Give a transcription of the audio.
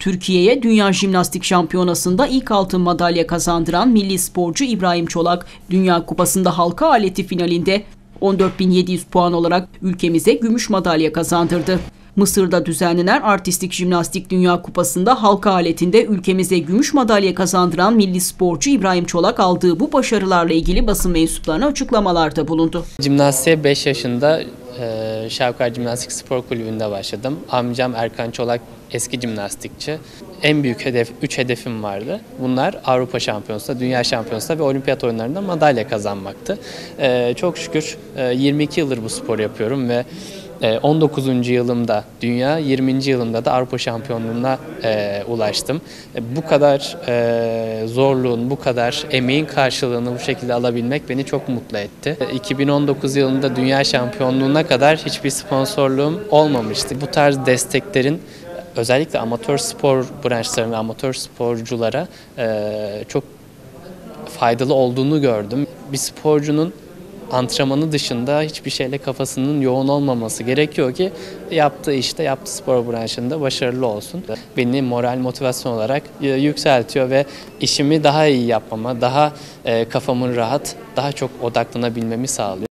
Türkiye'ye Dünya Jimnastik Şampiyonası'nda ilk altın madalya kazandıran milli sporcu İbrahim Çolak, Dünya Kupası'nda halka aleti finalinde 14.700 puan olarak ülkemize gümüş madalya kazandırdı. Mısır'da düzenlenen Artistik Jimnastik Dünya Kupası'nda halka aletinde ülkemize gümüş madalya kazandıran milli sporcu İbrahim Çolak aldığı bu başarılarla ilgili basın mensuplarına açıklamalarda bulundu. Jimnastiğe 5 yaşında e, Şavkar Jimnastik Spor Kulübü'nde başladım. Amcam Erkan Çolak eski jimnastikçi. En büyük hedef, 3 hedefim vardı. Bunlar Avrupa Şampiyonası'nda, Dünya Şampiyonası'nda ve Olimpiyat oyunlarında madalya kazanmaktı. E, çok şükür e, 22 yıldır bu spor yapıyorum ve e, 19. yılımda dünya, 20. yılımda da Avrupa Şampiyonluğu'na e, ulaştım. E, bu kadar e, zorluğun, bu kadar emeğin karşılığını bu şekilde alabilmek beni çok mutlu etti. E, 2019 yılında Dünya Şampiyonluğu'na kadar hiçbir sponsorluğum olmamıştı. Bu tarz desteklerin özellikle amatör spor branşlarına, amatör sporculara e, çok faydalı olduğunu gördüm. Bir sporcunun antrenmanı dışında hiçbir şeyle kafasının yoğun olmaması gerekiyor ki yaptığı işte, yaptığı spor branşında başarılı olsun. Beni moral motivasyon olarak e, yükseltiyor ve işimi daha iyi yapmama, daha e, kafamın rahat, daha çok odaklanabilmemi sağlıyor.